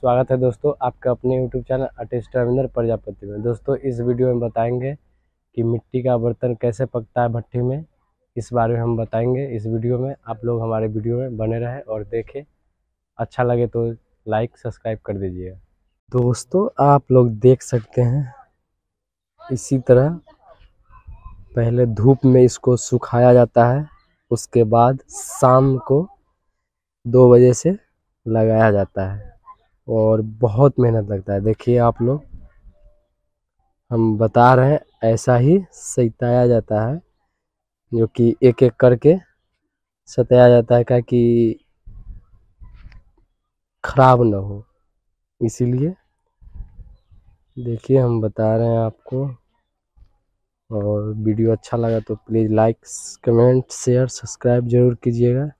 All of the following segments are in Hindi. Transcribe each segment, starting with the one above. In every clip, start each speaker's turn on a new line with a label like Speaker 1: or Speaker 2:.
Speaker 1: स्वागत है दोस्तों आपका अपने YouTube channel artist Ravindra Prajapati में। दोस्तों, इस वीडियो में बताएँगे कि मिट्टी का बर्तन कैसे पकता है भट्टी में। इस बारे में हम बताएँगे। इस वीडियो में आप लोग हमारे वीडियो में बने रहें और देखें। अच्छा लगे तो लाइक सब्सक्राइब कर दीजिएगा। दोस्तों, आप लोग देख सकते हैं इसी तरह पहले धूप में इसको सुखाया जाता है। उसके बाद शाम को दो बजे से लगाया जाता है। और बहुत मेहनत लगता है। देखिए आप लोग, हम बता रहे हैं, ऐसा ही सताया जाता है, जो कि एक एक करके सताया जाता है, क्या कि खराब ना हो। इसीलिए देखिए, हम बता रहे हैं आपको। और वीडियो अच्छा लगा तो please like, comment, share, subscribe ज़रूर कीजिएगा।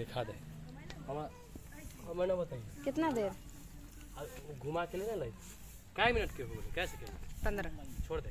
Speaker 1: दिखा दे। हमें ना बताइए।
Speaker 2: कितना देर?
Speaker 1: घुमा के लेना लाइट। कै मिनट के हो गए? कैसे के
Speaker 2: पंद्रह।
Speaker 1: छोड़ दे।